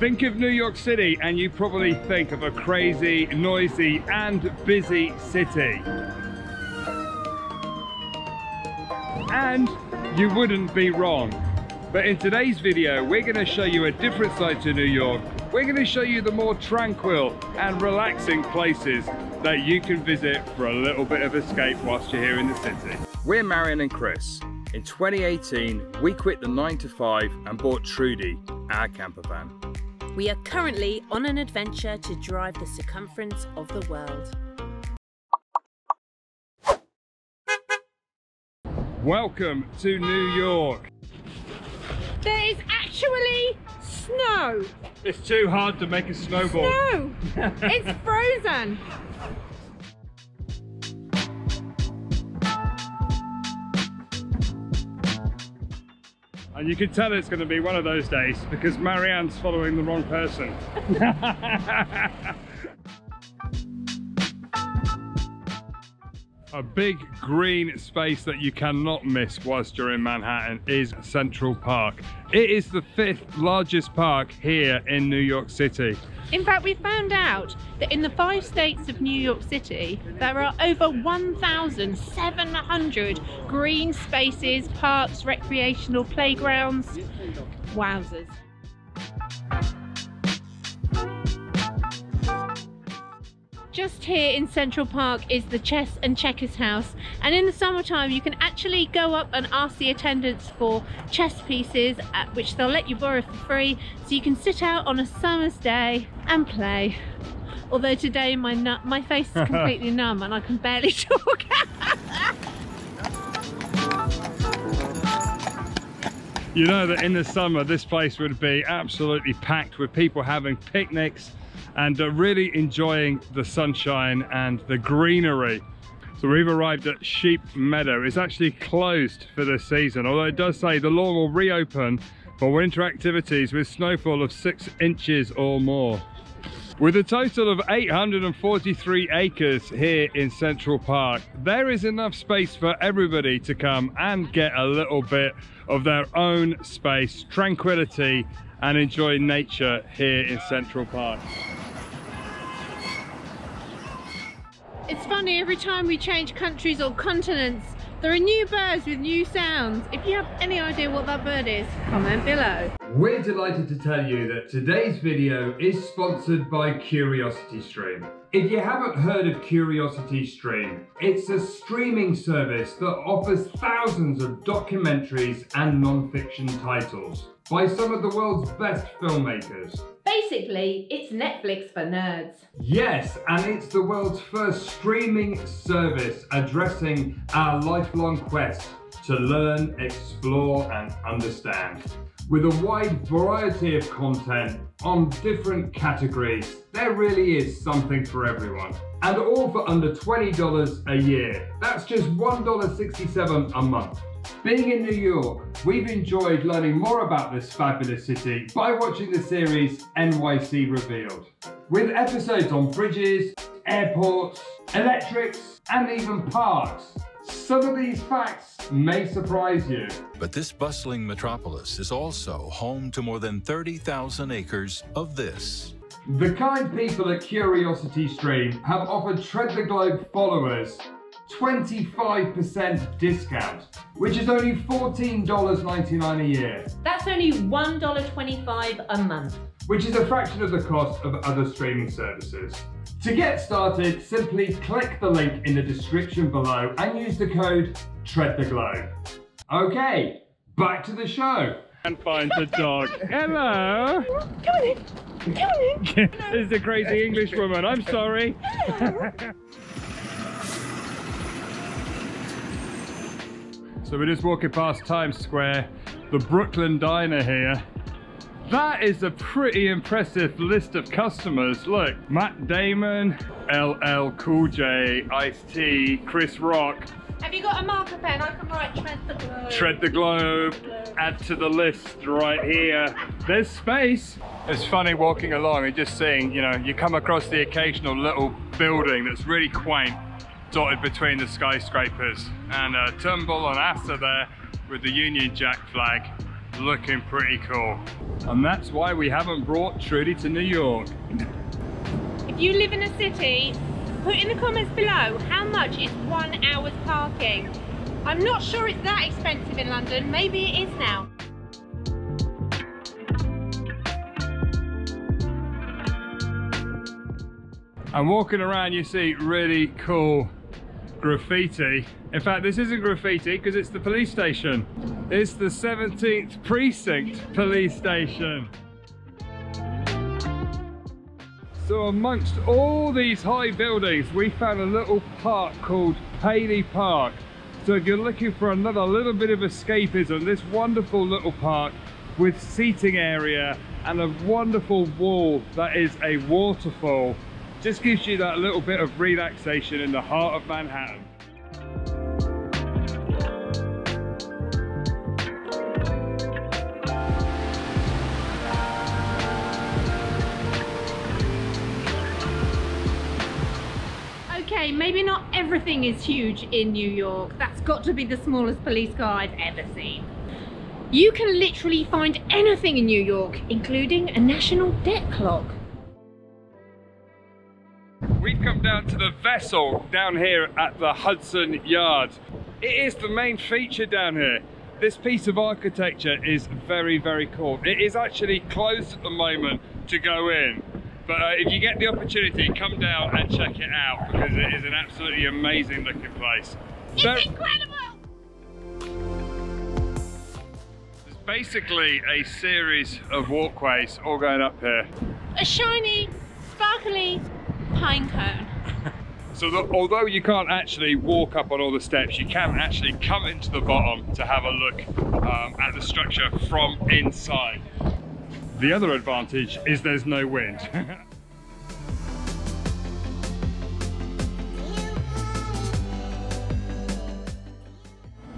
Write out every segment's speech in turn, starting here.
Think of New York City and you probably think of a crazy, noisy and busy city. And you wouldn't be wrong. But in today's video, we're gonna show you a different side to New York. We're gonna show you the more tranquil and relaxing places that you can visit for a little bit of escape whilst you're here in the city. We're Marianne and Chris. In 2018, we quit the 9 to 5 and bought Trudy, our camper van. We are currently on an adventure to drive the circumference of the world. Welcome to New York. There is actually snow. It's too hard to make a snowball. No, it's frozen. And you can tell it's going to be one of those days because Marianne's following the wrong person. A big green space that you cannot miss whilst you're in Manhattan is Central Park. It is the fifth largest park here in New York City. In fact, we found out that in the five states of New York City, there are over 1,700 green spaces, parks, recreational playgrounds. Wowzers. Just here in Central Park is the Chess and Checkers house and in the summertime you can actually go up and ask the attendants for chess pieces at which they'll let you borrow for free so you can sit out on a summer's day and play. Although today my my face is completely numb and I can barely talk. you know that in the summer this place would be absolutely packed with people having picnics and uh, really enjoying the sunshine and the greenery. So we've arrived at Sheep Meadow. It's actually closed for this season, although it does say the lawn will reopen for winter activities with snowfall of six inches or more. With a total of 843 acres here in Central Park, there is enough space for everybody to come and get a little bit of their own space, tranquility, and enjoy nature here in Central Park. It's funny, every time we change countries or continents, there are new birds with new sounds. If you have any idea what that bird is, comment below. We're delighted to tell you that today's video is sponsored by CuriosityStream. If you haven't heard of CuriosityStream, it's a streaming service that offers thousands of documentaries and non-fiction titles by some of the world's best filmmakers. Basically, it's Netflix for nerds. Yes, and it's the world's first streaming service addressing our lifelong quest to learn, explore and understand. With a wide variety of content on different categories, there really is something for everyone. And all for under $20 a year. That's just $1.67 a month. Being in New York, we've enjoyed learning more about this fabulous city by watching the series NYC Revealed. With episodes on bridges, airports, electrics, and even parks. Some of these facts may surprise you. But this bustling metropolis is also home to more than 30,000 acres of this. The kind people at Curiosity Stream have offered Tread the Globe followers 25% discount, which is only $14.99 a year. That's only $1.25 a month. Which is a fraction of the cost of other streaming services. To get started, simply click the link in the description below and use the code TREADTHEGLOBE. Okay, back to the show. And find the dog. Hello. Come on in. Come on in. this is the crazy English woman. I'm sorry. So we're just walking past Times Square, the Brooklyn Diner here. That is a pretty impressive list of customers. Look, Matt Damon, LL Cool J, Ice-T, Chris Rock. Have you got a marker pen? I can write Tread the Globe. Tread the Globe, add to the list right here. There's space. It's funny walking along and just seeing, you know, you come across the occasional little building that's really quaint dotted between the skyscrapers and uh, Turnbull and Asser there with the Union Jack flag. looking pretty cool. And that's why we haven't brought Trudy to New York. If you live in a city, put in the comments below how much is one hour's parking. I'm not sure it's that expensive in London, maybe it is now. And walking around you see really cool graffiti. In fact, this isn't graffiti because it's the police station. It's the 17th Precinct Police Station. So amongst all these high buildings, we found a little park called Paley Park. So if you're looking for another little bit of escapism, this wonderful little park with seating area and a wonderful wall that is a waterfall just gives you that little bit of relaxation in the heart of Manhattan. Okay, maybe not everything is huge in New York. That's got to be the smallest police car I've ever seen. You can literally find anything in New York, including a national debt clock. We've come down to the vessel down here at the Hudson Yard. It is the main feature down here. This piece of architecture is very, very cool. It is actually closed at the moment to go in. But uh, if you get the opportunity, come down and check it out because it is an absolutely amazing looking place. It's Very- incredible! There's basically a series of walkways all going up here. A shiny, sparkly pine cone. So that although you can't actually walk up on all the steps, you can actually come into the bottom to have a look um, at the structure from inside. The other advantage is there's no wind.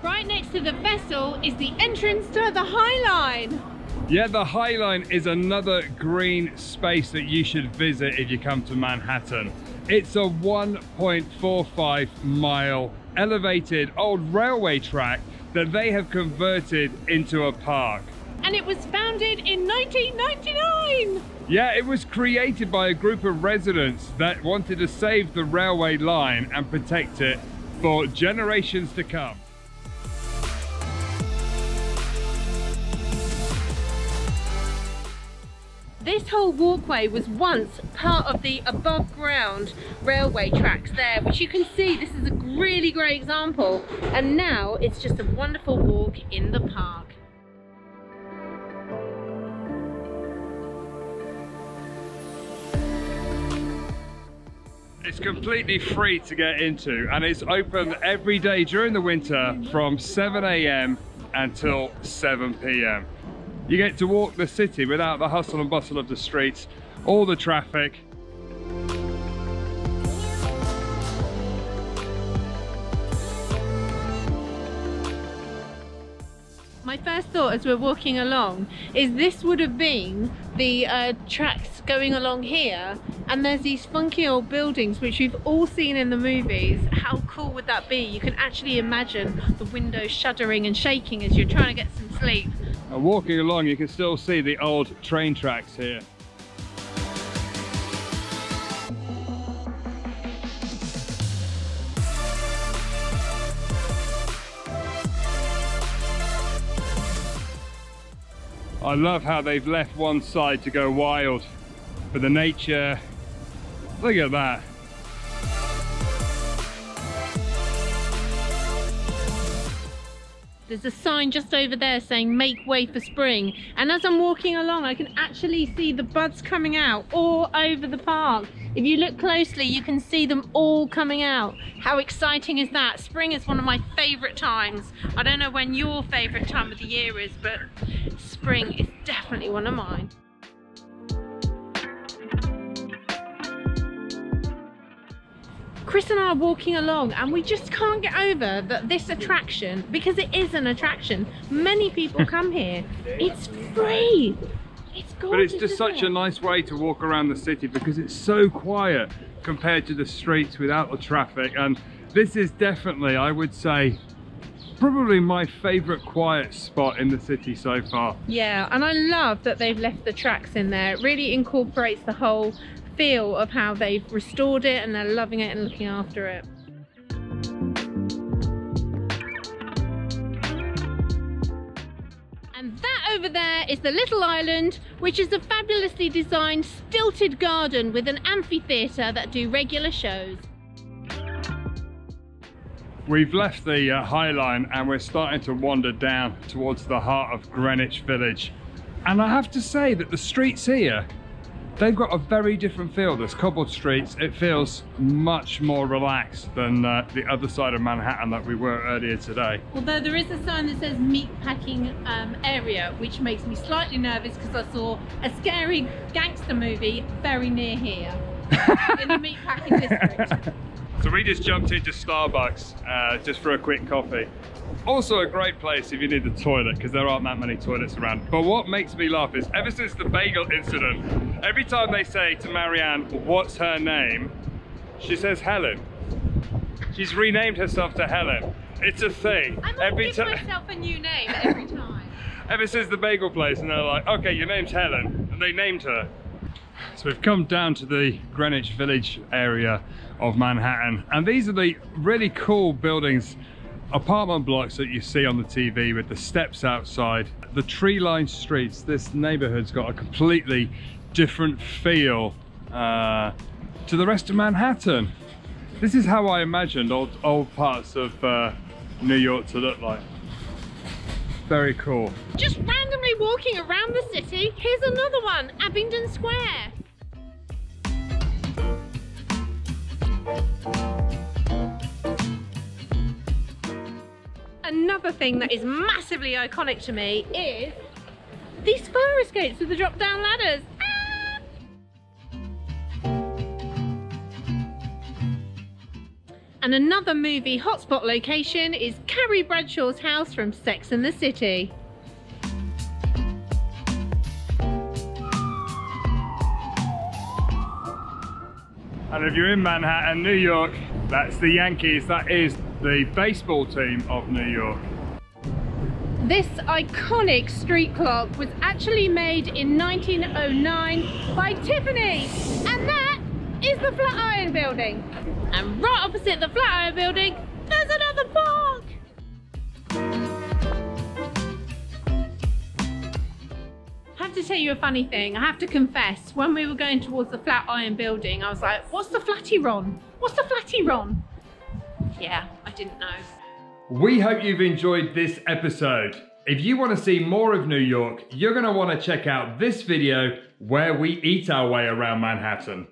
Right next to the vessel is the entrance to the High Line. Yeah, the High Line is another green space that you should visit if you come to Manhattan. It's a 1.45 mile elevated old railway track that they have converted into a park. And it was founded in 1999. Yeah, it was created by a group of residents that wanted to save the railway line and protect it for generations to come. This whole walkway was once part of the above ground railway tracks there, which you can see this is a really great example. And now it's just a wonderful walk in the park. It's completely free to get into and it's open every day during the winter from 7 a.m. until 7 p.m. You get to walk the city without the hustle and bustle of the streets, all the traffic, My first thought as we're walking along is this would have been the uh, tracks going along here and there's these funky old buildings which we've all seen in the movies. How cool would that be? You can actually imagine the windows shuddering and shaking as you're trying to get some sleep. And walking along you can still see the old train tracks here. I love how they've left one side to go wild for the nature. Look at that. There's a sign just over there saying make way for spring and as I'm walking along I can actually see the buds coming out all over the park. If you look closely you can see them all coming out. How exciting is that? Spring is one of my favourite times. I don't know when your favourite time of the year is but spring is definitely one of mine. Chris and I are walking along and we just can't get over that this attraction, because it is an attraction, many people come here. It's free. It's gorgeous. But it's just such it? a nice way to walk around the city because it's so quiet compared to the streets without the traffic. And this is definitely, I would say, probably my favourite quiet spot in the city so far. Yeah, and I love that they've left the tracks in there. It really incorporates the whole feel of how they've restored it and they're loving it and looking after it. And that over there is the Little Island, which is a fabulously designed stilted garden with an amphitheatre that do regular shows. We've left the uh, High Line and we're starting to wander down towards the heart of Greenwich Village. And I have to say that the streets here they've got a very different feel. There's cobbled streets. It feels much more relaxed than uh, the other side of Manhattan that we were earlier today. Although there is a sign that says meat packing um, area, which makes me slightly nervous because I saw a scary gangster movie very near here in the meat packing district. So we just jumped into Starbucks uh, just for a quick coffee. Also a great place if you need the toilet because there aren't that many toilets around. But what makes me laugh is ever since the bagel incident, every time they say to Marianne, what's her name? She says Helen. She's renamed herself to Helen. It's a thing. I'm every time myself a new name every time. ever since the bagel place and they're like, okay, your name's Helen. And they named her. So we've come down to the Greenwich Village area of Manhattan and these are the really cool buildings apartment blocks that you see on the TV with the steps outside the tree-lined streets this neighborhood's got a completely different feel uh, to the rest of Manhattan. This is how I imagined old, old parts of uh, New York to look like. Very cool. Just randomly walking around the city here's another one Abingdon Square Another thing that is massively iconic to me is these fire escapes with the drop down ladders. Ah! And another movie hotspot location is Carrie Bradshaw's house from Sex and the City. And if you're in Manhattan, New York, that's the Yankees. That is the baseball team of New York. This iconic street clock was actually made in 1909 by Tiffany. And that is the Flatiron Building. And right opposite the Flatiron Building, there's another park. I have to tell you a funny thing. I have to confess, when we were going towards the Flatiron building, I was like, what's the Flatiron? What's the Flatiron? Yeah, I didn't know. We hope you've enjoyed this episode. If you want to see more of New York, you're going to want to check out this video where we eat our way around Manhattan.